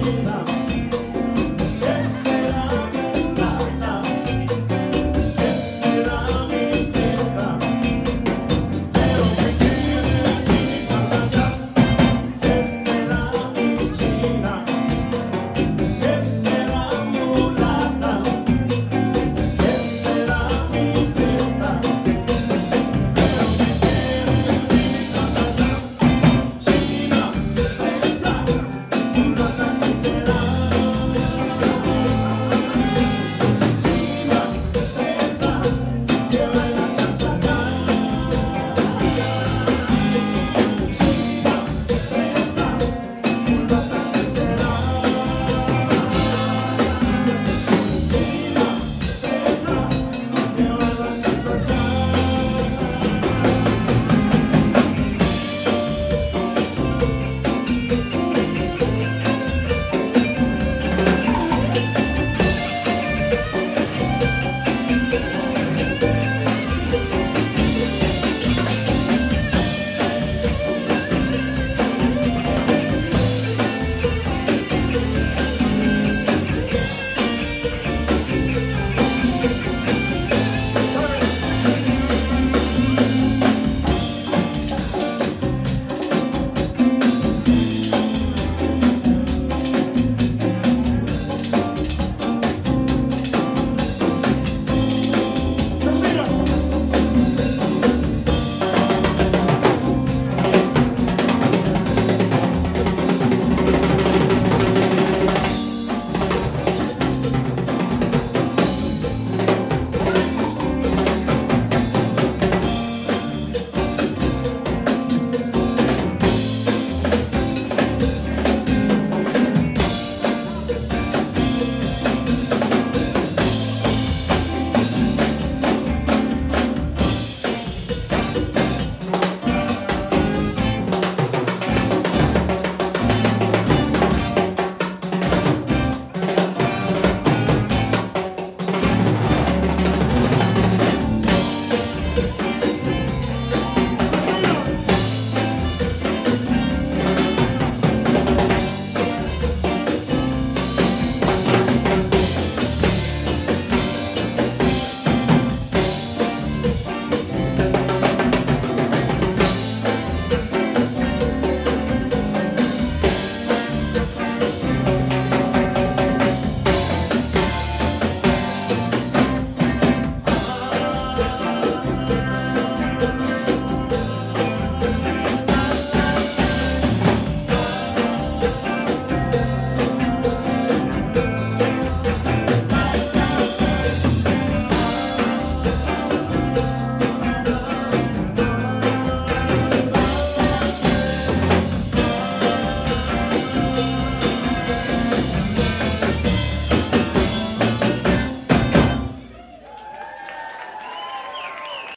contar. Sunday.